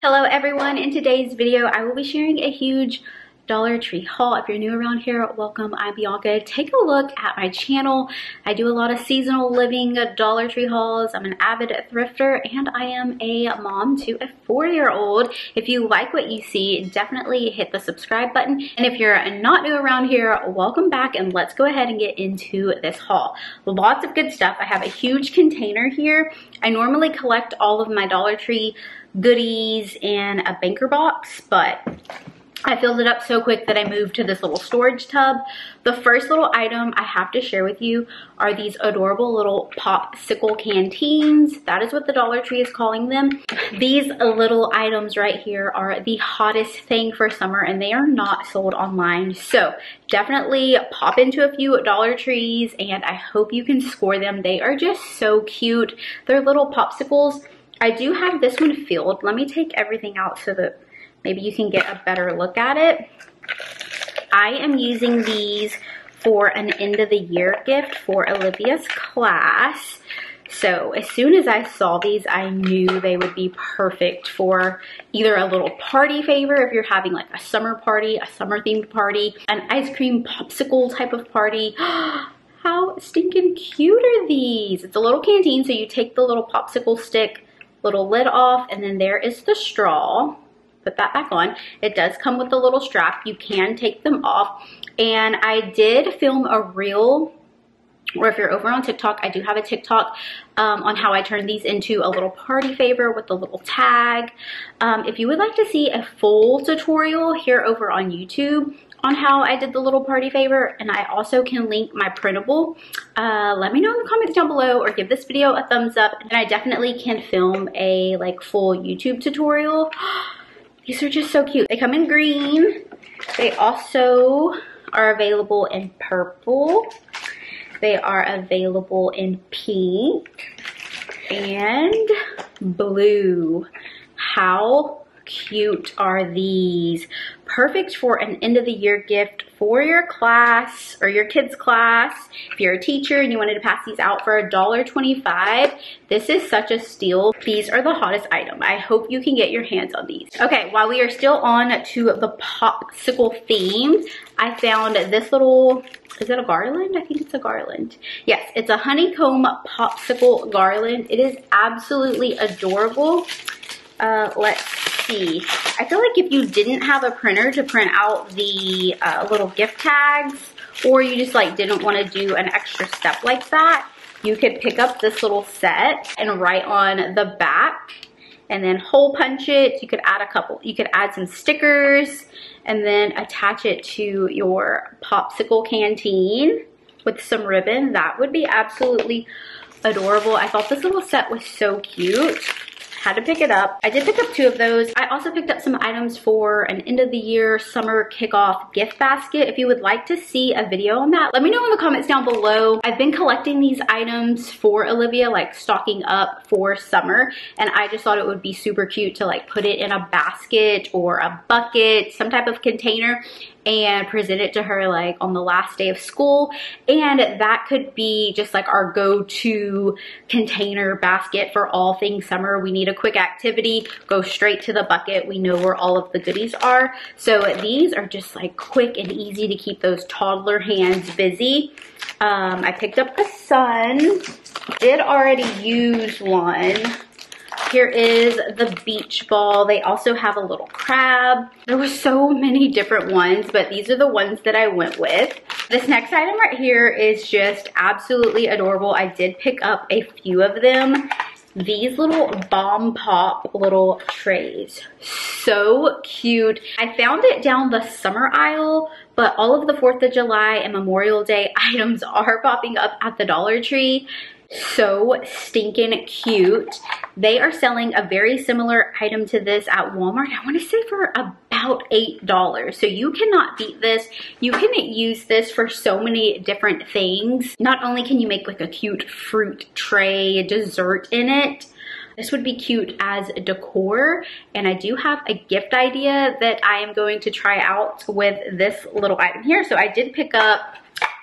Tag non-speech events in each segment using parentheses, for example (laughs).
Hello everyone, in today's video I will be sharing a huge Dollar Tree haul. If you're new around here, welcome. I'm Bianca. Take a look at my channel. I do a lot of seasonal living Dollar Tree hauls. I'm an avid thrifter and I am a mom to a four-year-old. If you like what you see, definitely hit the subscribe button. And if you're not new around here, welcome back and let's go ahead and get into this haul. Lots of good stuff. I have a huge container here. I normally collect all of my Dollar Tree goodies in a banker box, but I filled it up so quick that I moved to this little storage tub. The first little item I have to share with you are these adorable little popsicle canteens. That is what the Dollar Tree is calling them. These little items right here are the hottest thing for summer and they are not sold online. So definitely pop into a few Dollar Trees and I hope you can score them. They are just so cute. They're little popsicles I do have this one filled. Let me take everything out so that maybe you can get a better look at it. I am using these for an end of the year gift for Olivia's class. So as soon as I saw these, I knew they would be perfect for either a little party favor if you're having like a summer party, a summer themed party, an ice cream popsicle type of party. (gasps) How stinking cute are these? It's a little canteen, so you take the little popsicle stick, little lid off and then there is the straw put that back on it does come with a little strap you can take them off and I did film a reel or if you're over on TikTok, I do have a TikTok um, on how I turn these into a little party favor with a little tag. Um, if you would like to see a full tutorial here over on YouTube, on how I did the little party favor and I also can link my printable. Uh, let me know in the comments down below or give this video a thumbs up and I definitely can film a like full YouTube tutorial. (gasps) These are just so cute. They come in green. They also are available in purple. They are available in pink and blue. How cute are these? Perfect for an end of the year gift for your class or your kids class. If you're a teacher and you wanted to pass these out for $1.25, this is such a steal. These are the hottest item. I hope you can get your hands on these. Okay, while we are still on to the popsicle theme, I found this little, is it a garland? I think it's a garland. Yes, it's a honeycomb popsicle garland. It is absolutely adorable. Uh, let's see. I feel like if you didn't have a printer to print out the uh, little gift tags, or you just like didn't want to do an extra step like that, you could pick up this little set and write on the back and then hole punch it. You could add a couple, you could add some stickers and then attach it to your popsicle canteen with some ribbon. That would be absolutely adorable. I thought this little set was so cute had to pick it up. I did pick up two of those. I also picked up some items for an end of the year summer kickoff gift basket. If you would like to see a video on that, let me know in the comments down below. I've been collecting these items for Olivia, like stocking up for summer, and I just thought it would be super cute to like put it in a basket or a bucket, some type of container, and present it to her like on the last day of school. And that could be just like our go-to container basket for all things summer. We need a quick activity, go straight to the bucket. We know where all of the goodies are. So these are just like quick and easy to keep those toddler hands busy. Um, I picked up a sun, did already use one here is the beach ball. They also have a little crab. There were so many different ones, but these are the ones that I went with. This next item right here is just absolutely adorable. I did pick up a few of them these little bomb pop little trays so cute i found it down the summer aisle but all of the 4th of July and Memorial Day (laughs) items are popping up at the Dollar Tree so stinking cute. They are selling a very similar item to this at Walmart. I want to say for about $8. So you cannot beat this. You can use this for so many different things. Not only can you make like a cute fruit tray dessert in it, this would be cute as decor and I do have a gift idea that I am going to try out with this little item here. So I did pick up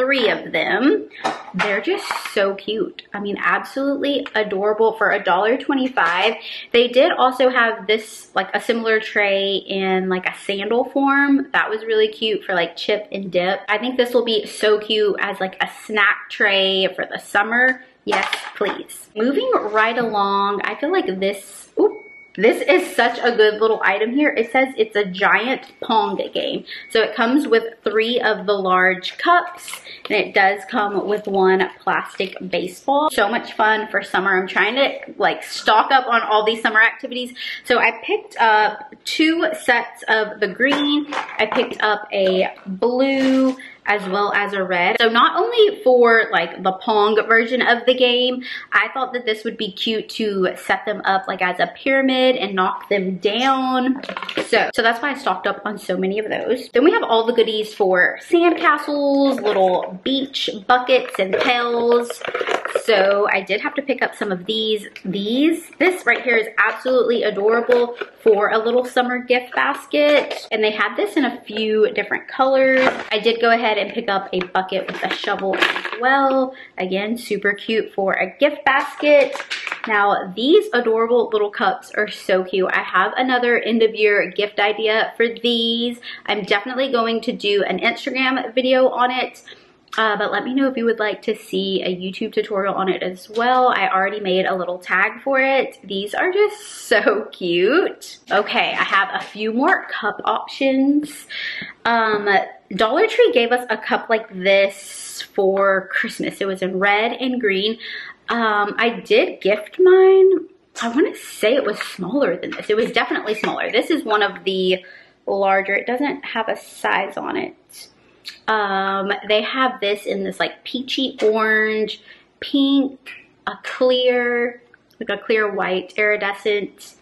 three of them. They're just so cute. I mean, absolutely adorable for $1.25. They did also have this, like a similar tray in like a sandal form. That was really cute for like chip and dip. I think this will be so cute as like a snack tray for the summer. Yes, please. Moving right along, I feel like this, ooh, this is such a good little item here. It says it's a giant Pong game. So it comes with three of the large cups and it does come with one plastic baseball. So much fun for summer. I'm trying to like stock up on all these summer activities. So I picked up two sets of the green. I picked up a blue as well as a red. So not only for like the Pong version of the game, I thought that this would be cute to set them up like as a pyramid and knock them down. So, so that's why I stocked up on so many of those. Then we have all the goodies for sandcastles, little beach buckets and pails. So I did have to pick up some of these. These, this right here is absolutely adorable for a little summer gift basket. And they had this in a few different colors. I did go ahead and pick up a bucket with a shovel as well. Again, super cute for a gift basket. Now, these adorable little cups are so cute. I have another end of year gift idea for these. I'm definitely going to do an Instagram video on it. Uh, but let me know if you would like to see a YouTube tutorial on it as well. I already made a little tag for it. These are just so cute. Okay, I have a few more cup options. Um, Dollar Tree gave us a cup like this for Christmas. It was in red and green. Um, I did gift mine. I want to say it was smaller than this. It was definitely smaller. This is one of the larger. It doesn't have a size on it. Um, they have this in this like peachy orange, pink, a clear, like a clear white, iridescent,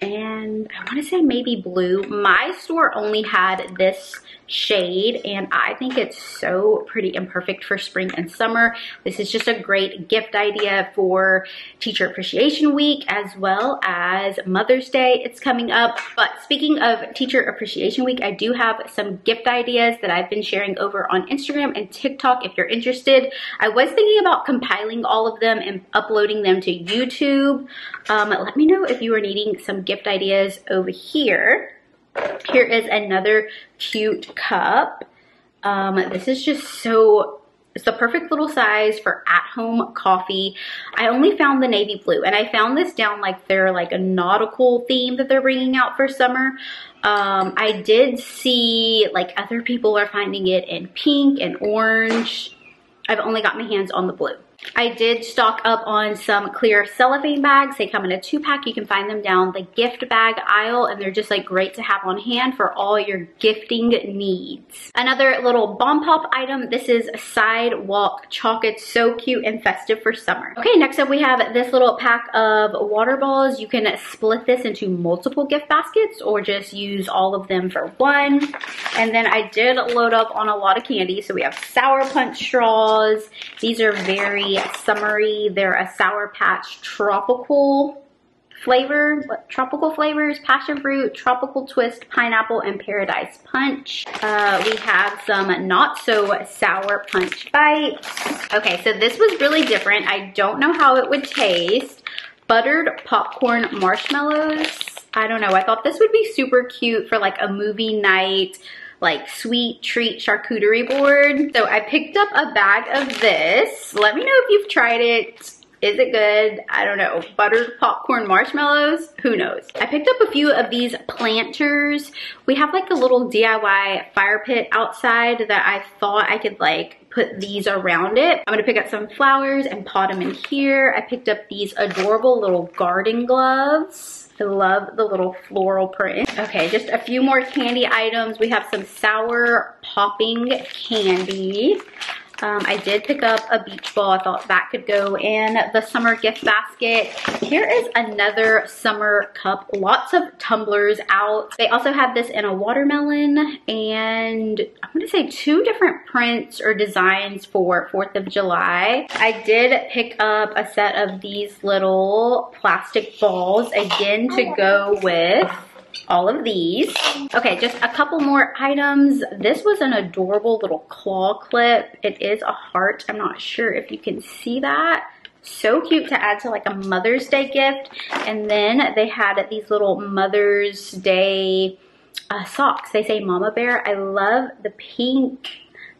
and I want to say maybe blue. My store only had this shade and I think it's so pretty and perfect for spring and summer. This is just a great gift idea for Teacher Appreciation Week as well as Mother's Day. It's coming up. But speaking of Teacher Appreciation Week, I do have some gift ideas that I've been sharing over on Instagram and TikTok if you're interested. I was thinking about compiling all of them and uploading them to YouTube. Um, let me know if you are needing some gift ideas over here. Here is another cute cup. Um, this is just so, it's the perfect little size for at-home coffee. I only found the navy blue and I found this down like they're like a nautical theme that they're bringing out for summer. Um, I did see like other people are finding it in pink and orange. I've only got my hands on the blue. I did stock up on some clear cellophane bags. They come in a two pack. You can find them down the gift bag aisle and they're just like great to have on hand for all your gifting needs. Another little bomb pop item. This is sidewalk chalk. It's so cute and festive for summer. Okay, next up we have this little pack of water balls. You can split this into multiple gift baskets or just use all of them for one. And then I did load up on a lot of candy. So we have Sour Punch straws. These are very summery. They're a Sour Patch tropical flavor, tropical flavors, passion fruit, tropical twist, pineapple, and paradise punch. Uh, we have some not so sour punch bites. Okay, so this was really different. I don't know how it would taste. Buttered popcorn marshmallows. I don't know. I thought this would be super cute for like a movie night like sweet treat charcuterie board. So I picked up a bag of this. Let me know if you've tried it. Is it good? I don't know. Buttered popcorn marshmallows? Who knows? I picked up a few of these planters. We have like a little DIY fire pit outside that I thought I could like put these around it. I'm gonna pick up some flowers and pot them in here. I picked up these adorable little garden gloves. I love the little floral print. Okay, just a few more candy items. We have some sour popping candy. Um, I did pick up a beach ball. I thought that could go in the summer gift basket. Here is another summer cup. Lots of tumblers out. They also have this in a watermelon and I'm going to say two different prints or designs for 4th of July. I did pick up a set of these little plastic balls again to go with all of these. Okay, just a couple more items. This was an adorable little claw clip. It is a heart. I'm not sure if you can see that. So cute to add to like a Mother's Day gift. And then they had these little Mother's Day uh, socks. They say Mama Bear. I love the pink,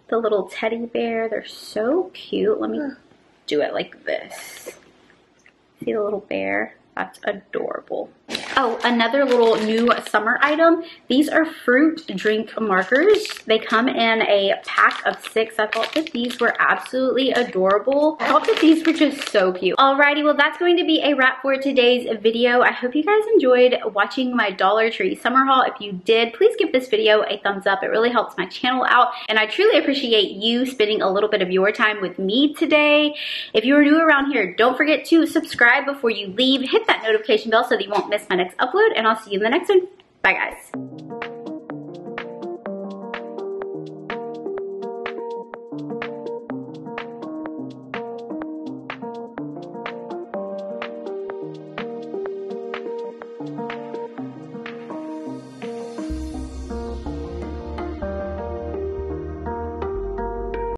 the little teddy bear. They're so cute. Let me do it like this. See the little bear? That's adorable. Oh, another little new summer item. These are fruit drink markers. They come in a pack of six. I thought that these were absolutely adorable. I thought that these were just so cute. Alrighty, well that's going to be a wrap for today's video. I hope you guys enjoyed watching my Dollar Tree summer haul. If you did, please give this video a thumbs up. It really helps my channel out and I truly appreciate you spending a little bit of your time with me today. If you are new around here, don't forget to subscribe before you leave. Hit that notification bell so that you won't miss my next upload and I'll see you in the next one. Bye guys.